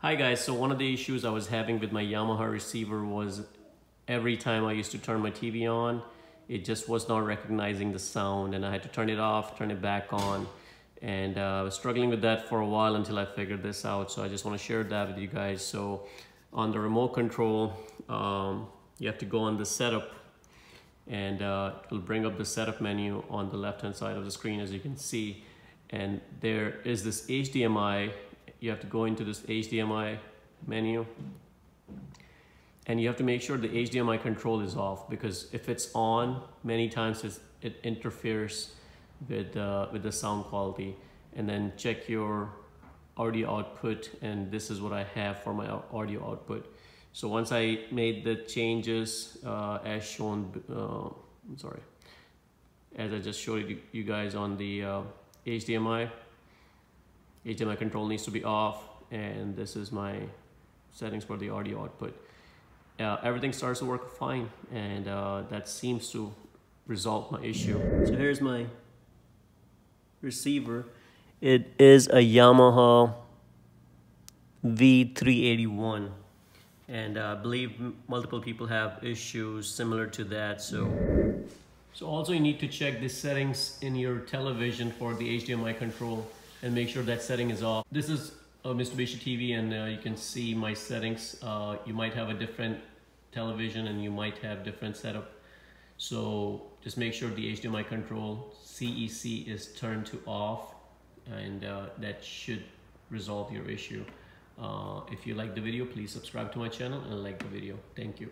Hi guys, so one of the issues I was having with my Yamaha receiver was every time I used to turn my TV on, it just was not recognizing the sound and I had to turn it off, turn it back on. And uh, I was struggling with that for a while until I figured this out. So I just want to share that with you guys. So on the remote control, um, you have to go on the setup and uh, it'll bring up the setup menu on the left hand side of the screen as you can see. And there is this HDMI you have to go into this HDMI menu and you have to make sure the HDMI control is off because if it's on many times it interferes with uh, with the sound quality. And then check your audio output and this is what I have for my audio output. So once I made the changes uh, as shown uh, sorry as I just showed you, you guys on the HDMI uh, HDMI control needs to be off and this is my settings for the audio output. Uh, everything starts to work fine and uh, that seems to resolve my issue. So here's my receiver. It is a Yamaha V381 and uh, I believe multiple people have issues similar to that so so also you need to check the settings in your television for the HDMI control and make sure that setting is off. This is a Mitsubishi TV and uh, you can see my settings. Uh, you might have a different television and you might have different setup. So just make sure the HDMI control CEC is turned to off and uh, that should resolve your issue. Uh, if you like the video, please subscribe to my channel and like the video. Thank you.